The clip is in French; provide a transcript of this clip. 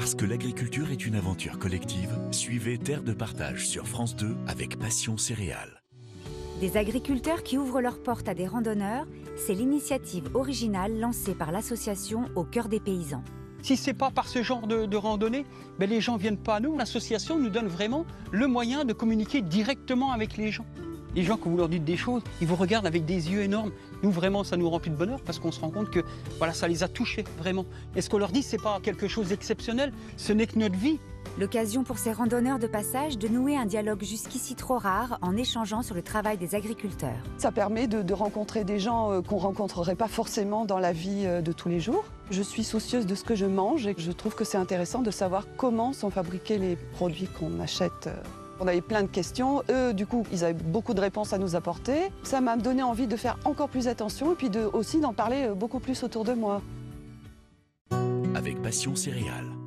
Parce que l'agriculture est une aventure collective, suivez Terre de Partage sur France 2 avec Passion Céréales. Des agriculteurs qui ouvrent leurs portes à des randonneurs, c'est l'initiative originale lancée par l'association Au cœur des paysans. Si c'est pas par ce genre de, de randonnée, ben les gens viennent pas à nous. L'association nous donne vraiment le moyen de communiquer directement avec les gens. Les gens, quand vous leur dites des choses, ils vous regardent avec des yeux énormes. Nous, vraiment, ça nous remplit de bonheur parce qu'on se rend compte que voilà, ça les a touchés, vraiment. Et ce qu'on leur dit, c'est pas quelque chose d'exceptionnel, ce n'est que notre vie. L'occasion pour ces randonneurs de passage de nouer un dialogue jusqu'ici trop rare en échangeant sur le travail des agriculteurs. Ça permet de, de rencontrer des gens euh, qu'on ne rencontrerait pas forcément dans la vie euh, de tous les jours. Je suis soucieuse de ce que je mange et je trouve que c'est intéressant de savoir comment sont fabriqués les produits qu'on achète. On avait plein de questions. Eux, du coup, ils avaient beaucoup de réponses à nous apporter. Ça m'a donné envie de faire encore plus attention et puis de, aussi d'en parler euh, beaucoup plus autour de moi. Avec Passion Céréales.